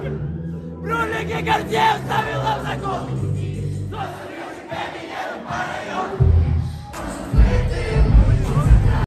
Bro, लेके घर जाए उसका